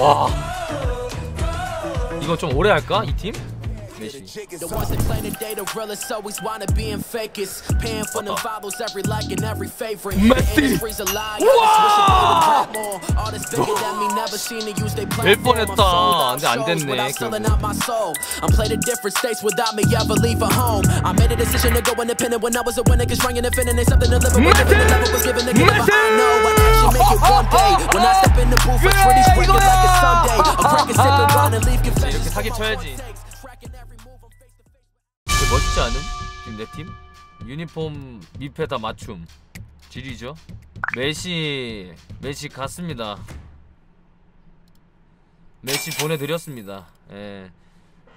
와 이거 좀 오래 할까 이 팀? 메시 The ones that claim today the realest always wanna be in fakest. Paying for them follows every like and every favorite. Messi. The industry's a lie. I just wish that they would rap more. All this bigger than me, never seen it use their 될 platform. I'm 뻔했다. sold out 근데 안 shows 됐네, without selling 결국. out my soul. I'm played in different states without me ever leaving home. I made a decision to go independent when I was a winner, cause trying to fit in ain't something to live with. Messi. Different level was given to give, but Messi. I know I actually make it one day. When I step in the booth, it's really springing like a Sunday. I'm cracking sick around and leave confessions. 이렇게 사기 for my 쳐야지. 멋있지 않음? 지금 내 팀? 유니폼 밑에다 맞춤 지리죠? 메시 메시 갔습니다 메시 보내드렸습니다 예.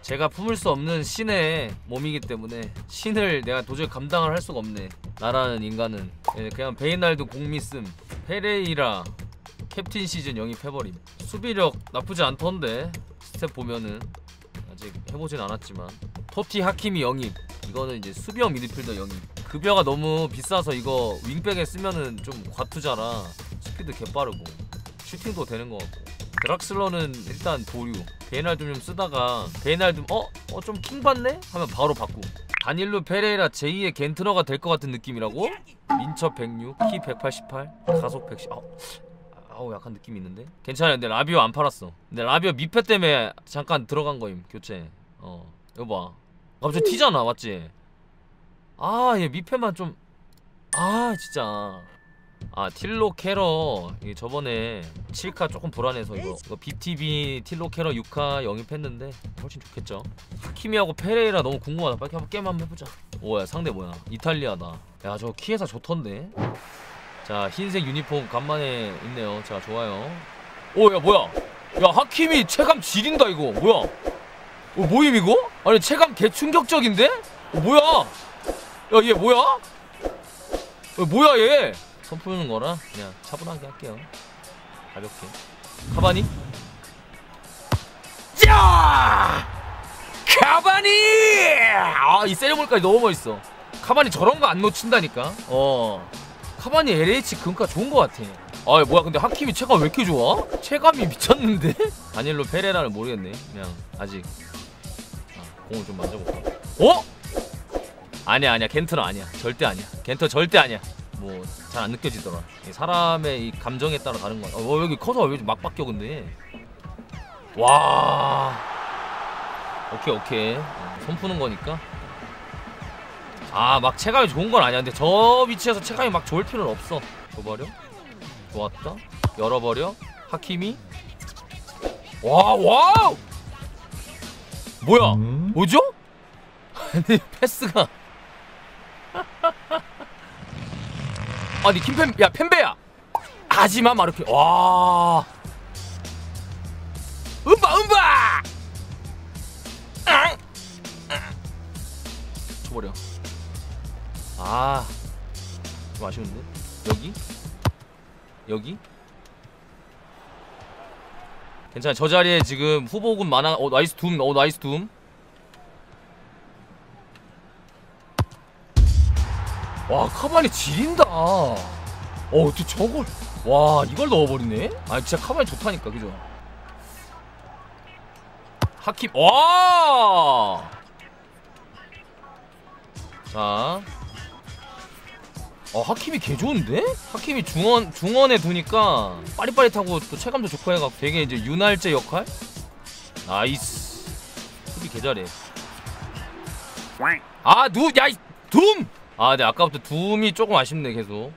제가 품을 수 없는 신의 몸이기 때문에 신을 내가 도저히 감당을 할 수가 없네 나라는 인간은 예, 그냥 베이날둠 공미 씀 페레이라 캡틴 시즌 영입해버림 수비력 나쁘지 않던데 stat 보면은 아직 해보진 않았지만 TOTY 하키미 영입. 이거는 이제 수비형 미드필더 영입. 급여가 너무 비싸서 이거 윙백에 쓰면은 좀 과투자라 스피드 개빠르고 슈팅도 되는 것 같고. 드락슬러는 일단 보류. 베이날둠 좀 쓰다가 베이날둠 좀 어? 어 좀 킹받네? 하면 바로 바꿔 다닐루 페레이라 제2의 겐트너가 될 것 같은 느낌이라고? 민첩 106, 키 188, 가속 110 아우, 아우 약간 느낌이 있는데? 괜찮아요. 근데 라비오 안 팔았어. 근데 라비오 미패 때문에 잠깐 들어간 거임 교체. 어 이거 봐 갑자기 튀잖아 맞지? 아예 미패만 좀 아 진짜. 아 틸로 캐러 저번에 7카 조금 불안해서 이거 이거 BTB 틸로 캐러 6카 영입했는데 훨씬 좋겠죠? 하키미하고 페레이라 너무 궁금하다. 빨리 한번 게임 한번 해보자. 오야 상대 뭐야? 이탈리아다. 야 저 키에사 좋던데? 자 흰색 유니폼 간만에 있네요. 자 좋아요. 오 야 뭐야? 야 하키미 체감 지린다 이거. 뭐야 어 뭐임 이거? 아니 체감 개 충격적인데? 어 뭐야 야 얘 뭐야? 어, 뭐야 얘? 손 푸는 거라 그냥 차분하게 할게요. 가볍게. 카바니? 자! 카바니! 아, 이 세레모니까지 너무 멋있어. 카바니 저런 거 안 놓친다니까. 어. 카바니 LH 금가 좋은 거 같아. 아, 뭐야, 근데 하킴이 체감 왜 이렇게 좋아? 체감이 미쳤는데? 다닐로 페레라를 모르겠네. 그냥 아직. 아, 공을 좀 만져볼까? 어? 아니야, 아니야. 겐트는 아니야. 절대 아니야. 겐터 절대 아니야. 뭐 잘 안 느껴지더라. 이 사람의 이 감정에 따라 다른 거야. 어 여기 커서 왜 막 바뀌어 근데? 와. 오케이 오케이. 어, 손 푸는 거니까. 아 막 체감이 좋은 건 아니야. 근데 저 위치에서 체감이 막 좋을 필요는 없어. 줘버려. 좋았다. 열어버려. 하키미. 와 와우. 뭐야? 뭐죠? 아니 패스가. 아니 킴펨 야 펨베야! 하지마 마르키 와. 음바 음바! 줘버려. 아좀 아쉬운데? 여기? 여기 괜찮아 저 자리에 지금 후보군 많아 어 nice 둠 어 nice 둠. 와 카바니 지린다. 어 어떻게 저걸. 와 이걸 넣어버리네? 아 진짜 카바니 좋다니까 그죠? 하킴 와! 자. 어 하킴이 개 좋은데? 하킴이 중원 중원에 두니까 빠릿빠릿하고 또 체감도 좋고 해갖고 되게 이제 윤활제 역할? nice 수비 개 잘해 아 누야둠 아, 근데 아까부터 둠이 조금 아쉽네, 계속.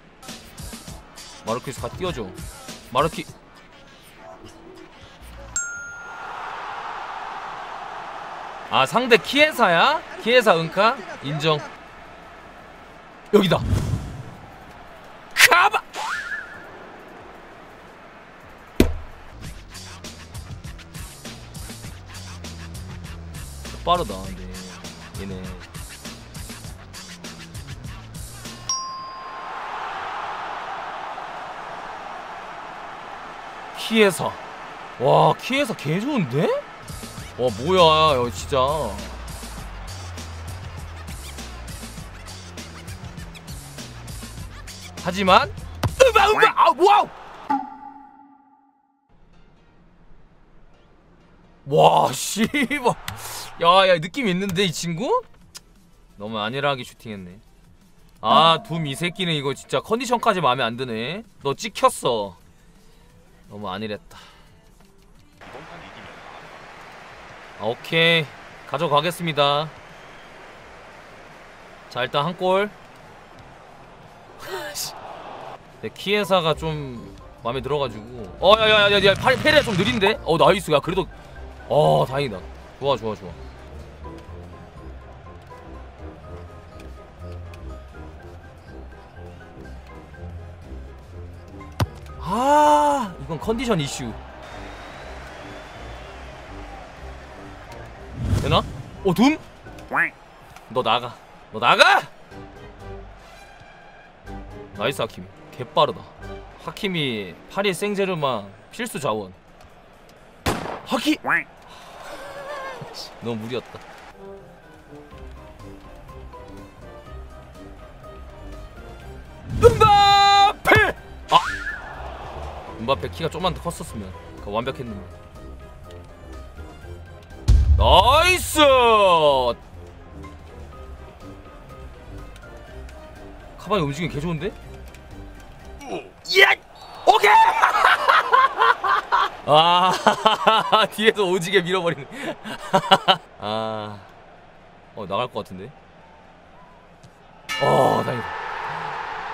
마르키스 가 띄워줘. 마르키. 아, 상대 키에사야? 키에사 은카? 인정. 여기다. 빠르다, 근데. 얘네. 키에서 와 키에서 개 좋은데? 와 뭐야 야, 진짜 하지만 으바 으바 아 와우 와 씨발 야야 느낌 있는데 이 친구? 너무 안일하게 슈팅했네. 아둠 이 새끼는 이거 진짜 컨디션까지 마음에 안 드네. 너 찍혔어. 너무 안일했다. 아, 오케이. 가져가겠습니다. 자 일단 한골. 내 키에사가 좀 마음에 들어가지고. 어 야야야야 페레 좀 느린데? 어 nice. 야 그래도 어 다행이다. 좋아 좋아 좋아 아 이건 컨디션 이슈. 되나? 어 둠? 너 나가. 너 나가! nice 하킴. 개빠르다. 하킴이 파리 생제르마 필수 자원. 하키! 너무 무리였다 음바페 키가 좀만 더 컸었으면 그 완벽했는데 nice 카바니 움직임 개 좋은데? 예! 오케이! 아 뒤에서 오지게 밀어버리네 아... 어 나갈 것 같은데? 어 다행이다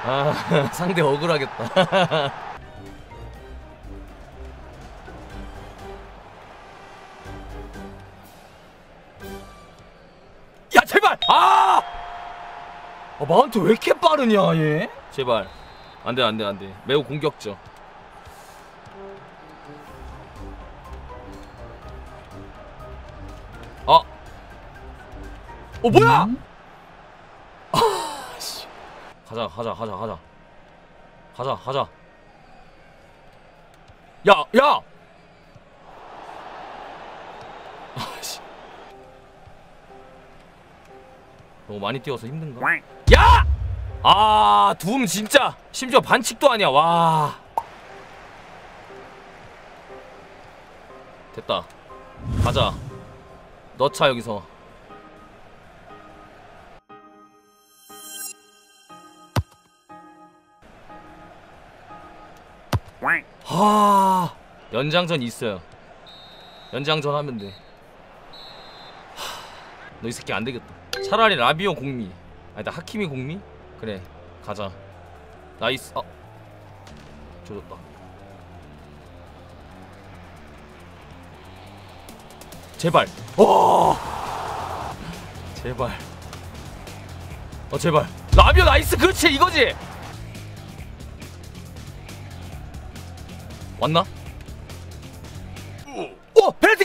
아 상대 억울하겠다 야 제발! 아! 아 마운트 왜 이렇게 빠르냐 얘? 제발 안돼 안돼 안돼 매우 공격적 아! 어 뭐야? 아, 씨. 가자 가자 가자 가자 가자 가자 야 야! 아씨 너무 많이 뛰어서 힘든가? 야! 아, 둠 진짜 심지어 반칙도 아니야. 와. 됐다. 가자. 넣자 여기서. 하. 연장전 있어요. 연장전 하면 돼. 너 이 새끼 안 되겠다. 차라리 라비오 공미. 아니다 하키미 공미? 그래 가자. nice. 아. 조졌다. 제발. 와. 제발. 어 제발. 라비오 nice. 그렇지 이거지. 왔나? 오 페널티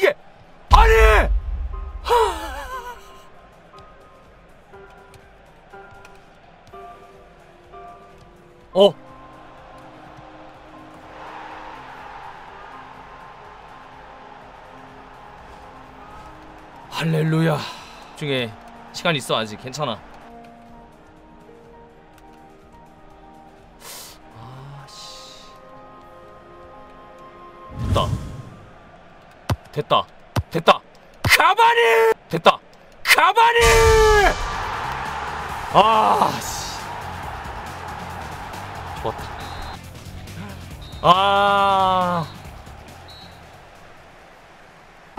어. 할렐루야. 중에 시간 있어 아직 괜찮아. 아씨. 됐다. 됐다. 됐다. 가만히. 됐다. 가만히. 아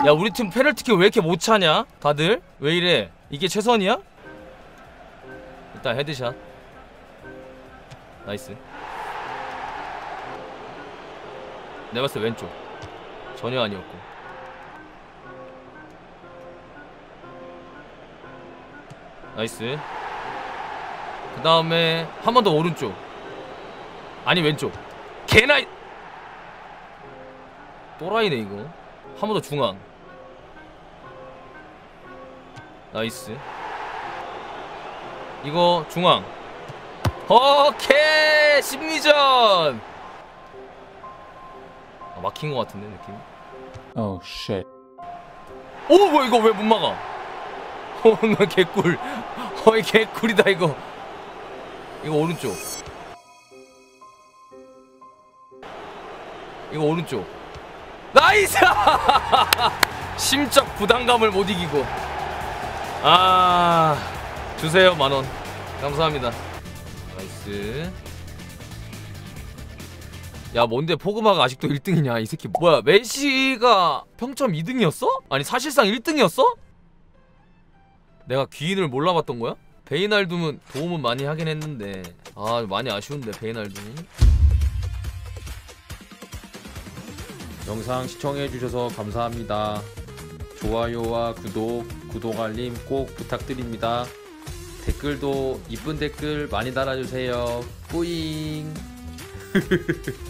야 우리 팀 페널티킥 왜 이렇게 못 차냐? 다들 왜 이래? 이게 최선이야? 일단 headshot. nice. 내가 봤을 때 왼쪽. 전혀 아니었고. nice. 그 다음에 한 번 더 오른쪽. 아니 왼쪽 개나이 또라이네 이거 한 번 더 중앙 nice. 이거 중앙. 오케이! 심리전! 아, 막힌 것 같은데 느낌? Oh shit. 오 뭐야 이거 왜 못 막아? 어 나 개꿀. 어이 개꿀이다 이거. 이거 오른쪽. 이거 오른쪽. Nice! 심적 부담감을 못 이기고 아 주세요 만원 감사합니다 nice 야 뭔데 포그바가 아직도 1등이냐 이 새끼 뭐야 메시가 평점 2등이었어? 아니 사실상 1등이었어? 내가 귀인을 몰라봤던 거야? 베이날둠은 도움은 많이 하긴 했는데 아 많이 아쉬운데 베이날둠이 영상 시청해주셔서 감사합니다. 좋아요와 구독, 구독 알림 꼭 부탁드립니다. 댓글도 이쁜 댓글 많이 달아주세요. 뿌잉.